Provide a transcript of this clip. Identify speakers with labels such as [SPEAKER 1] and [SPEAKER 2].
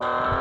[SPEAKER 1] you